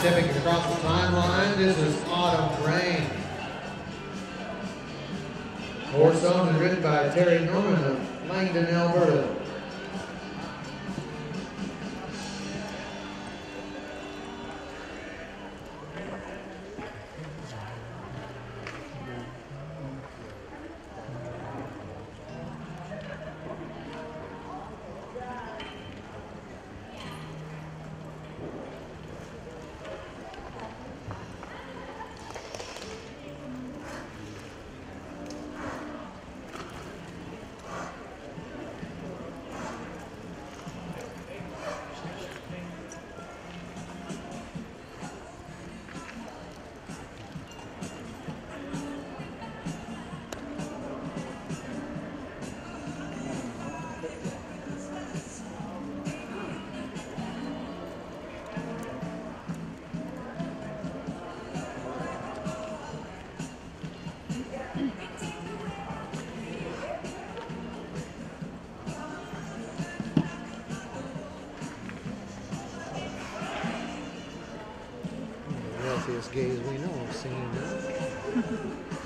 stepping across the timeline, this is Autumn Rein. Horse owned written by Terry Norman of Langdon, Alberta. Gays we know singing now.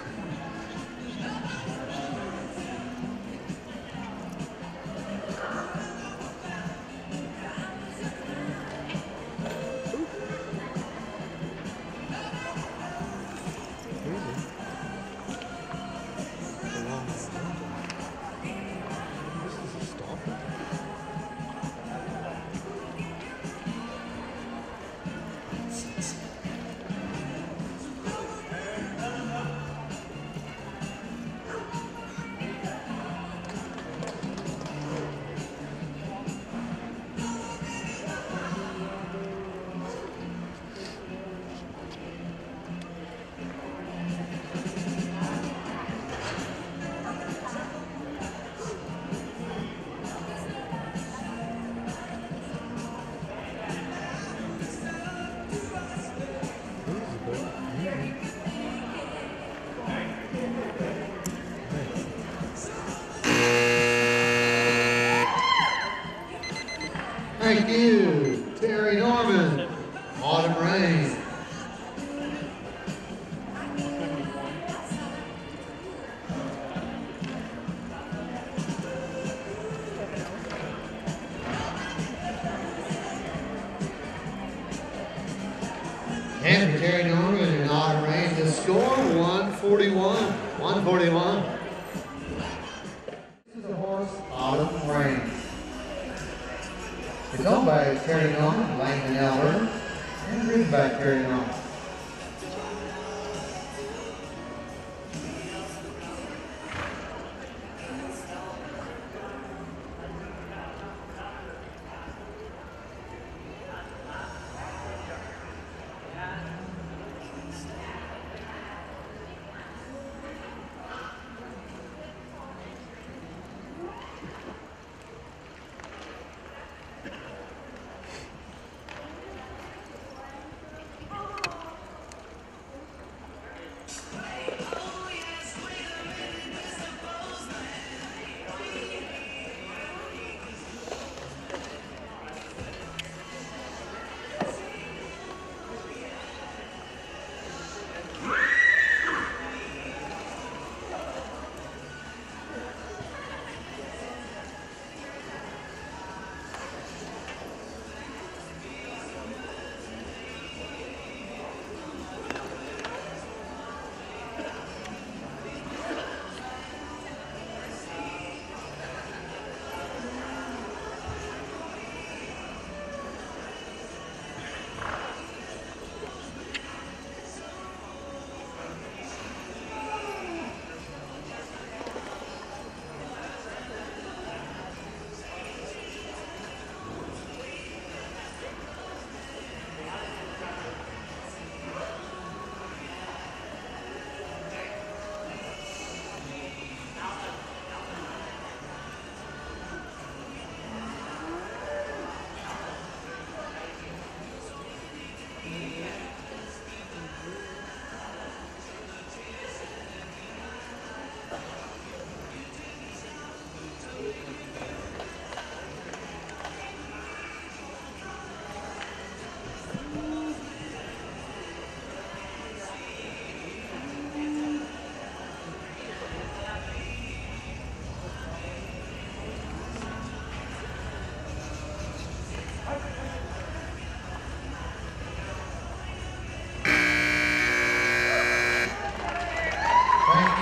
Thank you, Terry Norman, Autumn Rein. And Terry Norman and Autumn Rein, the score 141. 141. This is the horse Autumn Rein. It's owned by Terry Norman, Langdon, Alberta, and ridden by Terry Norman.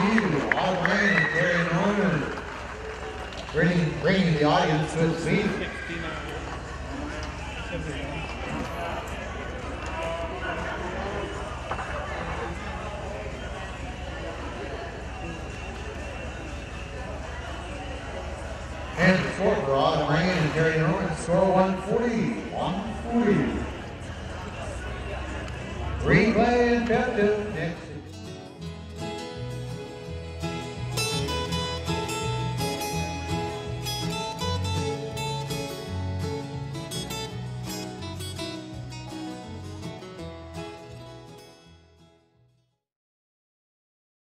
You. Autumn Rein and Terry Norman. Bringing, bringing the audience to its feet. And the Autumn Rein and Terry Norman, score 140. 140. Green Clay and Captain.